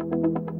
you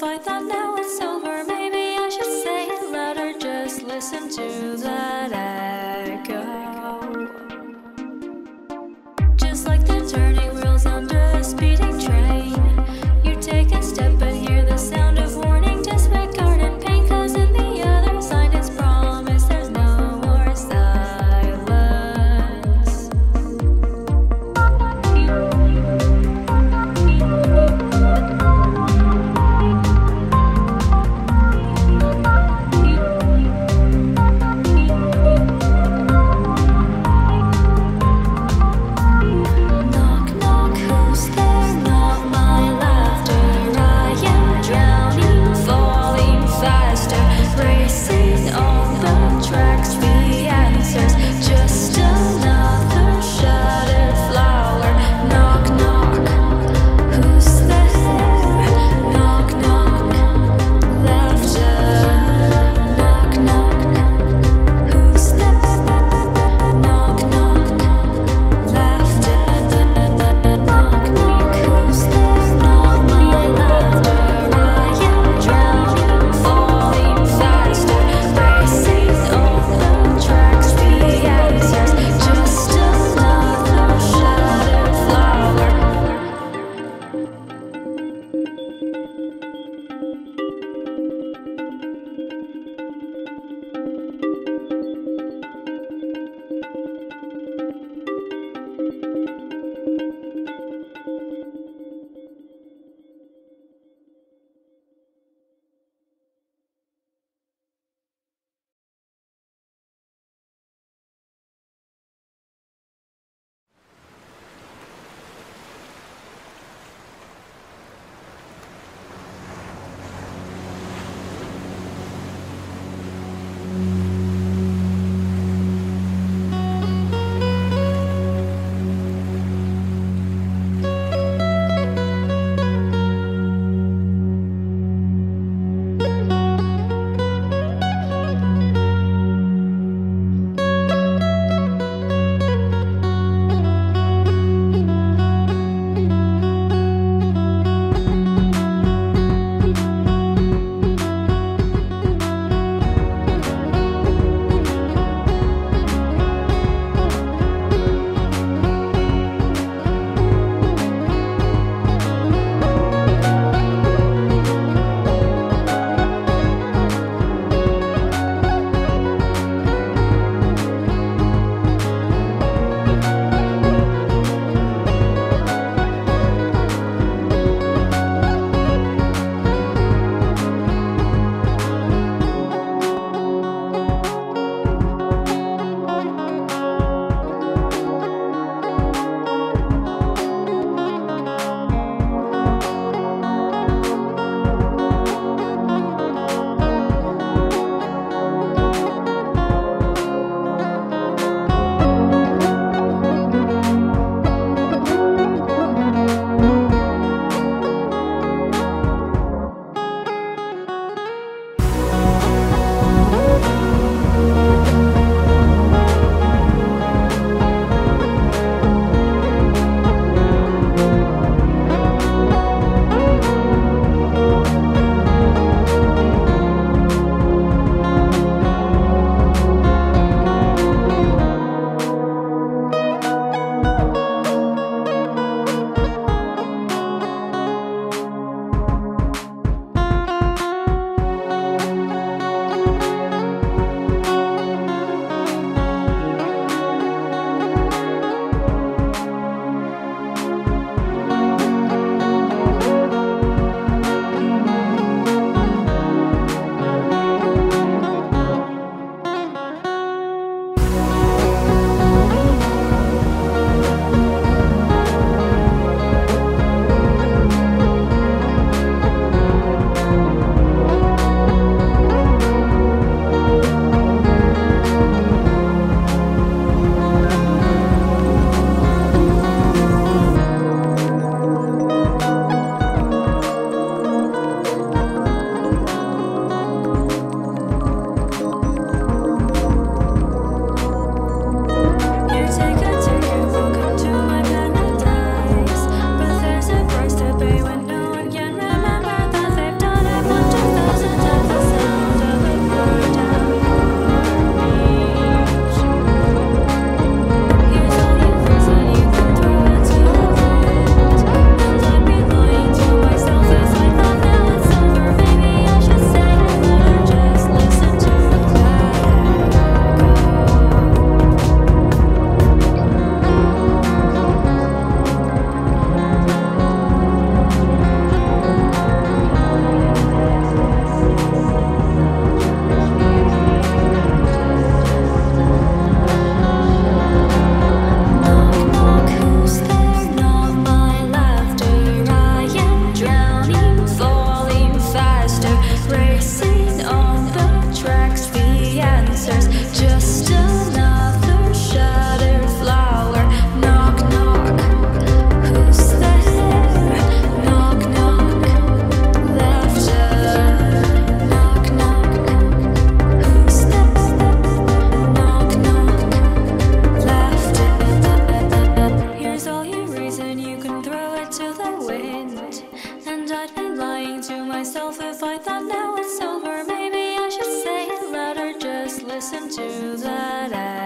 avoid that now. myself if I thought now it's over. Maybe I should say it louder. Just listen to that.